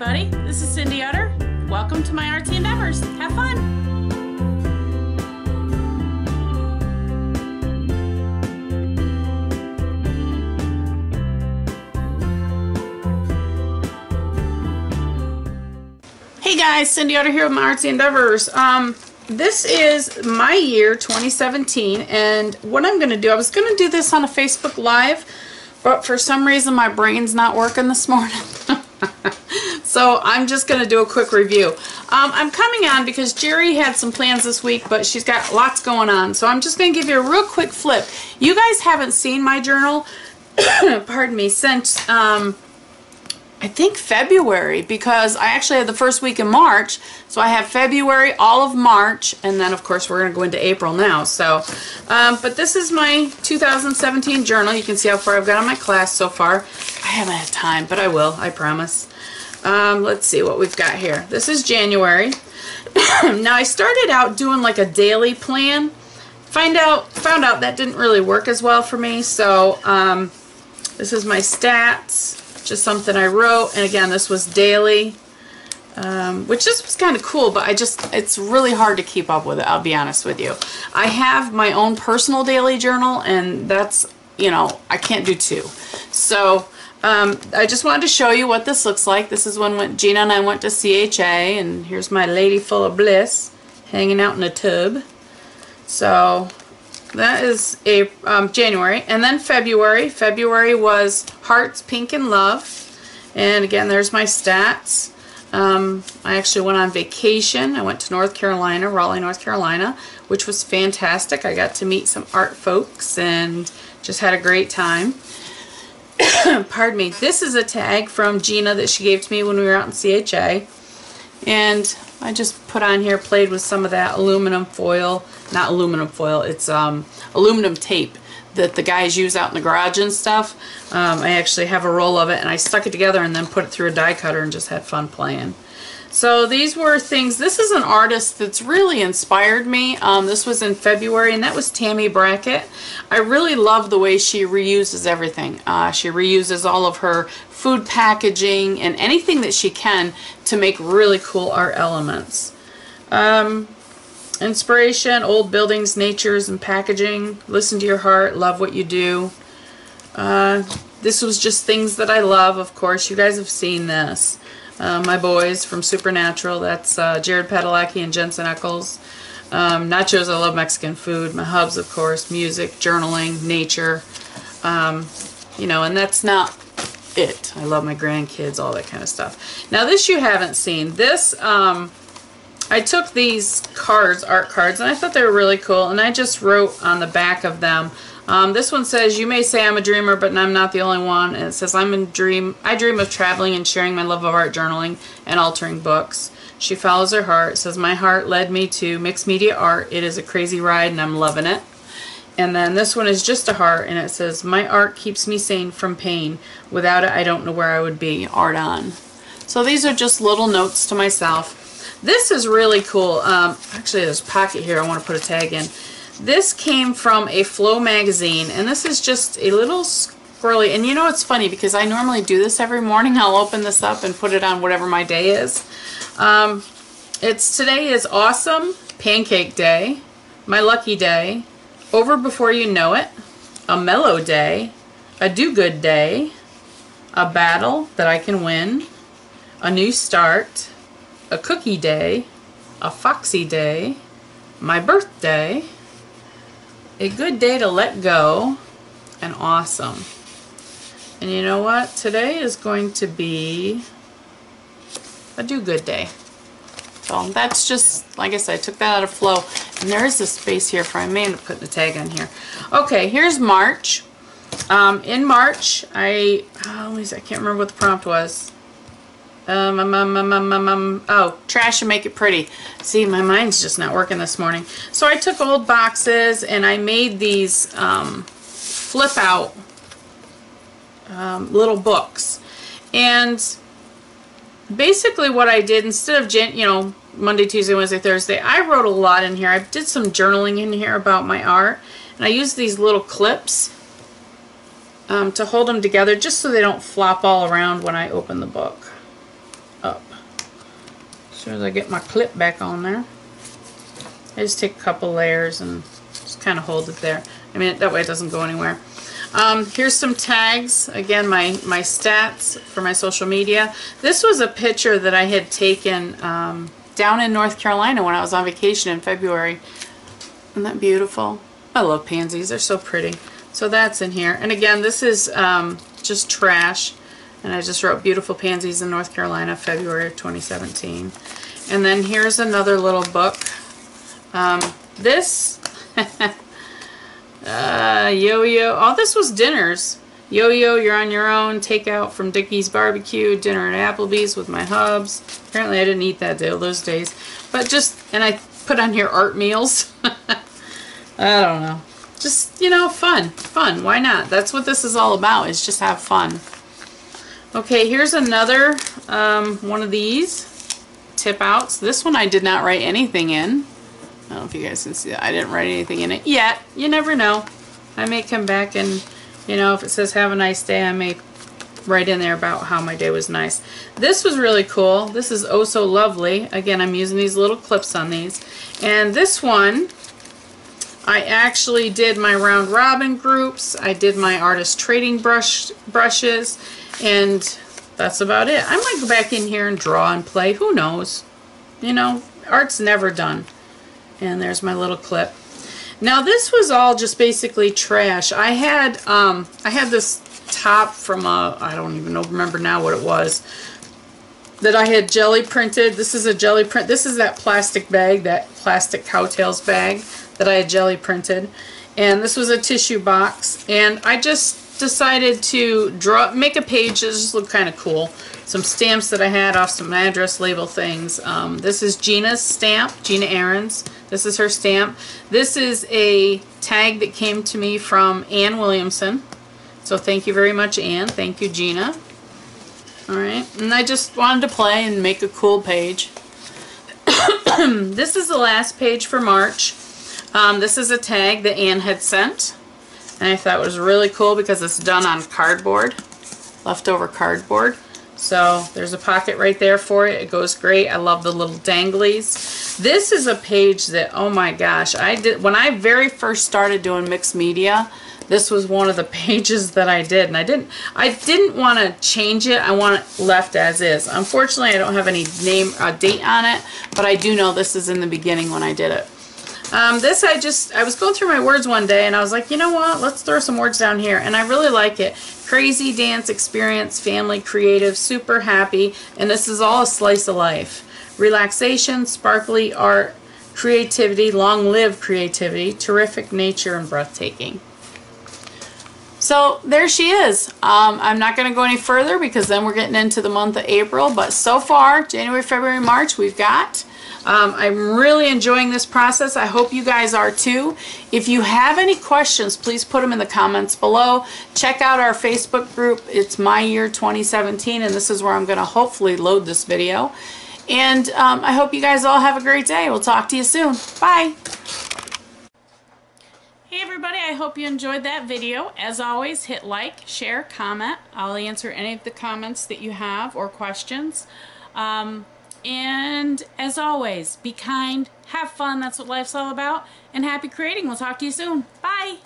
everybody. This is Cindy Utter. Welcome to my artsy endeavors. Have fun. Hey guys, Cindy Utter here with my artsy endeavors. Um, this is my year 2017 and what I'm going to do, I was going to do this on a Facebook Live, but for some reason my brain's not working this morning. so I'm just going to do a quick review. Um, I'm coming on because Jerry had some plans this week, but she's got lots going on. So I'm just going to give you a real quick flip. You guys haven't seen my journal, pardon me, since... Um, I think February because I actually had the first week in March. So I have February, all of March, and then of course we're going to go into April now. So, um, but this is my 2017 journal. You can see how far I've got on my class so far. I haven't had time, but I will, I promise. Um, let's see what we've got here. This is January. now I started out doing like a daily plan. Find out, found out that didn't really work as well for me. So um, this is my stats just something I wrote. And again, this was daily, um, which just was kind of cool, but I just, it's really hard to keep up with it, I'll be honest with you. I have my own personal daily journal, and that's, you know, I can't do two. So, um, I just wanted to show you what this looks like. This is when Gina and I went to CHA, and here's my lady full of bliss hanging out in a tub. So, that is a um, January. And then February. February was Hearts, Pink, and Love. And again, there's my stats. Um, I actually went on vacation. I went to North Carolina, Raleigh, North Carolina, which was fantastic. I got to meet some art folks and just had a great time. Pardon me. This is a tag from Gina that she gave to me when we were out in CHA. And I just put on here, played with some of that aluminum foil. Not aluminum foil, it's um, aluminum tape that the guys use out in the garage and stuff. Um, I actually have a roll of it and I stuck it together and then put it through a die cutter and just had fun playing. So these were things, this is an artist that's really inspired me. Um, this was in February and that was Tammy Brackett. I really love the way she reuses everything. Uh, she reuses all of her food packaging and anything that she can to make really cool art elements. Um, inspiration, old buildings, natures, and packaging. Listen to your heart, love what you do. Uh, this was just things that I love, of course. You guys have seen this. Uh, my boys from Supernatural. That's uh, Jared Padalecki and Jensen Ackles. Um, nachos, I love Mexican food. My hubs, of course, music, journaling, nature. Um, you know, and that's not it. I love my grandkids, all that kind of stuff. Now, this you haven't seen. This, um, I took these cards, art cards, and I thought they were really cool, and I just wrote on the back of them um, this one says, you may say I'm a dreamer, but I'm not the only one. And it says, I'm a dream. I dream of traveling and sharing my love of art journaling and altering books. She follows her heart. Says, my heart led me to mixed media art. It is a crazy ride and I'm loving it. And then this one is just a heart and it says, my art keeps me sane from pain. Without it, I don't know where I would be. Art on. So these are just little notes to myself. This is really cool. Um, actually, there's a pocket here I want to put a tag in. This came from a Flow magazine, and this is just a little squirrely. And you know it's funny because I normally do this every morning. I'll open this up and put it on whatever my day is. Um, it's today is awesome pancake day, my lucky day, over before you know it, a mellow day, a do-good day, a battle that I can win, a new start, a cookie day, a foxy day, my birthday, a good day to let go and awesome. And you know what? Today is going to be a do-good day. So that's just, like I said, I took that out of flow. And there is a space here for, I may end up putting a tag on here. Okay, here's March. Um, in March, I, oh, I can't remember what the prompt was. Um, um, um, um, um, um, oh, trash and make it pretty. See, my mind's just not working this morning. So I took old boxes and I made these um, flip out um, little books. And basically what I did, instead of, you know, Monday, Tuesday, Wednesday, Thursday, I wrote a lot in here. I did some journaling in here about my art. And I used these little clips um, to hold them together just so they don't flop all around when I open the book. As soon as I get my clip back on there. I just take a couple layers and just kind of hold it there. I mean, that way it doesn't go anywhere. Um, here's some tags. Again, my, my stats for my social media. This was a picture that I had taken um, down in North Carolina when I was on vacation in February. Isn't that beautiful? I love pansies. They're so pretty. So that's in here. And again, this is um, just trash. And I just wrote Beautiful Pansies in North Carolina, February of 2017. And then here's another little book. Um, this, uh, Yo-Yo, all this was dinners. Yo-Yo, you're on your own, takeout from Dickey's Barbecue, dinner at Applebee's with my hubs. Apparently I didn't eat that day, those days. But just, and I put on here art meals. I don't know. Just, you know, fun. Fun. Why not? That's what this is all about, is just have fun. Okay, here's another um, one of these tip outs. This one I did not write anything in. I don't know if you guys can see that. I didn't write anything in it yet. You never know. I may come back and, you know, if it says have a nice day, I may write in there about how my day was nice. This was really cool. This is oh so lovely. Again, I'm using these little clips on these. And this one, I actually did my round robin groups. I did my artist trading brush brushes. And that's about it. I might go back in here and draw and play. Who knows? You know, art's never done. And there's my little clip. Now this was all just basically trash. I had um, I had this top from a, I don't even know, remember now what it was, that I had jelly printed. This is a jelly print. This is that plastic bag, that plastic cowtails bag that I had jelly printed. And this was a tissue box. And I just decided to draw, make a page that just looked kind of cool. Some stamps that I had off some address label things. Um, this is Gina's stamp, Gina Aaron's. This is her stamp. This is a tag that came to me from Ann Williamson. So thank you very much, Ann. Thank you, Gina. Alright, and I just wanted to play and make a cool page. this is the last page for March. Um, this is a tag that Ann had sent. And I thought it was really cool because it's done on cardboard, leftover cardboard. So there's a pocket right there for it. It goes great. I love the little danglies. This is a page that, oh my gosh, I did when I very first started doing mixed media, this was one of the pages that I did. And I didn't I didn't want to change it. I want it left as is. Unfortunately, I don't have any name uh, date on it, but I do know this is in the beginning when I did it. Um, this I just, I was going through my words one day and I was like, you know what, let's throw some words down here. And I really like it. Crazy dance experience, family, creative, super happy. And this is all a slice of life. Relaxation, sparkly art, creativity, long live creativity, terrific nature, and breathtaking. So there she is. Um, I'm not going to go any further because then we're getting into the month of April. But so far, January, February, March, we've got um, I'm really enjoying this process. I hope you guys are too. If you have any questions, please put them in the comments below. Check out our Facebook group. It's My Year 2017, and this is where I'm going to hopefully load this video. And um, I hope you guys all have a great day. We'll talk to you soon. Bye. Hey everybody, I hope you enjoyed that video. As always, hit like, share, comment. I'll answer any of the comments that you have or questions. Um, and as always, be kind, have fun, that's what life's all about, and happy creating. We'll talk to you soon. Bye!